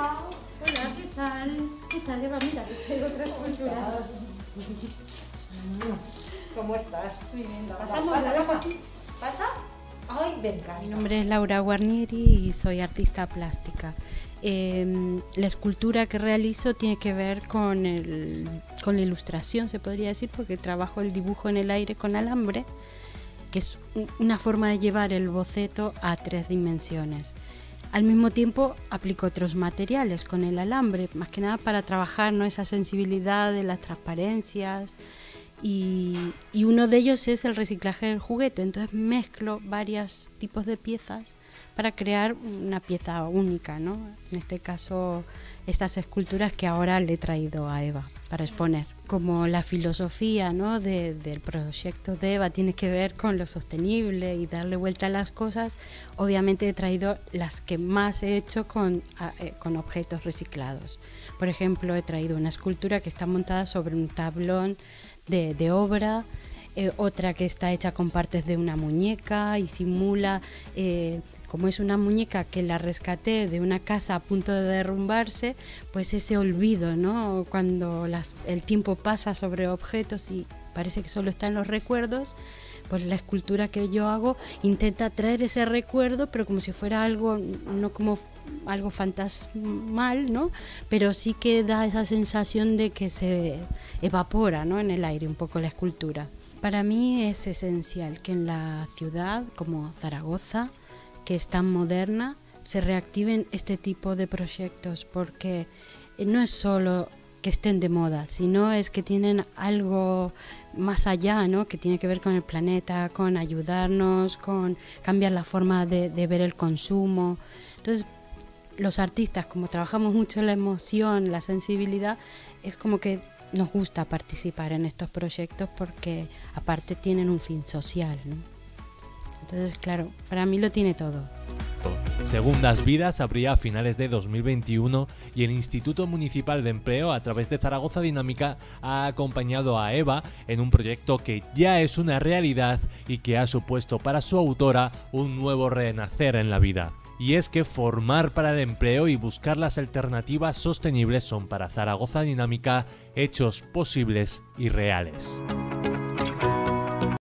Hola, ¿qué tal? ¿Qué tal, Eva? Mira, te traigo otras culturas. ¿Cómo estás? Bien, pasa, pasa, pasa. ¿Pasa? Ay, venga. Mi nombre es Laura Guarnieri y soy artista plástica. Em, la escultura que realizo tiene que ver con, el, con la ilustración, se podría decir, porque trabajo el dibujo en el aire con alambre, que es una forma de llevar el boceto a tres dimensiones. Al mismo tiempo aplico otros materiales con el alambre, más que nada para trabajar ¿no? esa sensibilidad de las transparencias, y, y uno de ellos es el reciclaje del juguete. Entonces mezclo varios tipos de piezas para crear una pieza única, ¿no? En este caso, estas esculturas que ahora le he traído a Eva para exponer. Como la filosofía ¿no? de- del proyecto de Eva tiene que ver con lo sostenible y darle vuelta a las cosas, obviamente he traído las que más he hecho con, eh, con objetos reciclados. Por ejemplo, he traído una escultura que está montada sobre un tablón de, de obra, eh, otra que está hecha con partes de una muñeca y simula, eh, como es una muñeca que la rescaté de una casa a punto de derrumbarse, pues ese olvido, ¿no? Cuando el tiempo pasa sobre objetos y parece que solo está en los recuerdos, pues la escultura que yo hago intenta traer ese recuerdo, pero como si fuera algo, no como algo fantasmal, ¿no? Pero sí que da esa sensación de que se evapora, ¿no? En el aire un poco la escultura. Para mí es esencial que en la ciudad como Zaragoza, que es tan moderna, se reactiven este tipo de proyectos porque eh, no es solo que estén de moda, sino es que tienen algo más allá, ¿no? que tiene que ver con el planeta, con ayudarnos, con cambiar la forma de, ver el consumo. Entonces, los artistas, como trabajamos mucho la emoción, la sensibilidad, es como que nos gusta participar en estos proyectos porque aparte tienen un fin social. ¿no? Entonces, claro, para mí lo tiene todo. Segundas Vidas abría a finales de 2021 y el Instituto Municipal de Empleo a través de Zaragoza Dinámica ha acompañado a Eva en un proyecto que ya es una realidad y que ha supuesto para su autora un nuevo renacer en la vida. Y es que formar para el empleo y buscar las alternativas sostenibles son para Zaragoza Dinámica hechos posibles y reales.